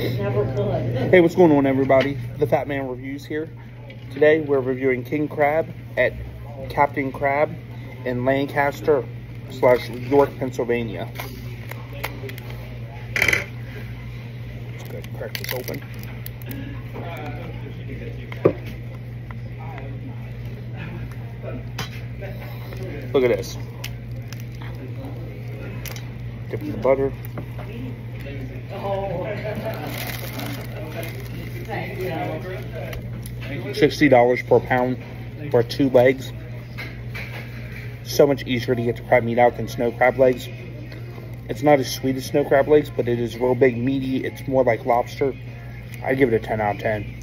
Hey, what's going on, everybody? The Fat Man Reviews here. Today, we're reviewing king crab at Captain Crab in Lancaster slash York, Pennsylvania. Let's go ahead and crack this open. Look at this. Dip in the butter. Oh. Sixty dollars per pound for two legs. So much easier to get the crab meat out than snow crab legs. It's not as sweet as snow crab legs, but it is real big, meaty. It's more like lobster. I'd give it a 10 out of 10.